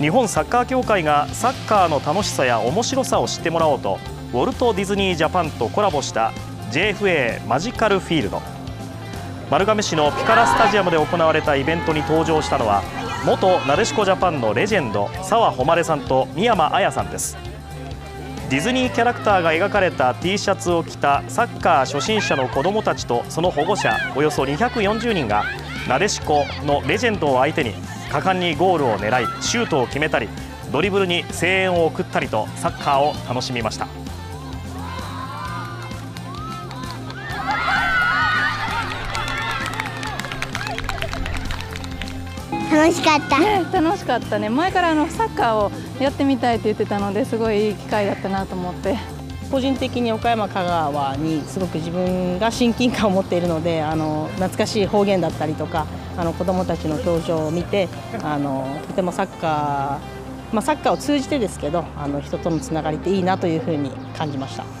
日本サッカー協会がサッカーの楽しさや面白さを知ってもらおうとウォルト・ディズニー・ジャパンとコラボした JFA マジカルフィールド。丸亀市のピカラスタジアムで行われたイベントに登場したのは元なでしこジャパンのレジェンド澤穂希さんと三山彩さんです。ディズニーキャラクターが描かれた T シャツを着たサッカー初心者の子どもたちとその保護者およそ240人がなでしこのレジェンドを相手に果敢にゴールを狙いシュートを決めたりドリブルに声援を送ったりとサッカーを楽しみました。楽しかった、ね、楽しかったね。前からあのサッカーをやってみたいって言ってたのですごいいい機会だったなと思って。個人的に岡山香川にすごく自分が親近感を持っているのであの懐かしい方言だったりとかあの子どもたちの表情を見てあのとてもサッカー、まあ、サッカーを通じてですけどあの人とのつながりっていいなというふうに感じました。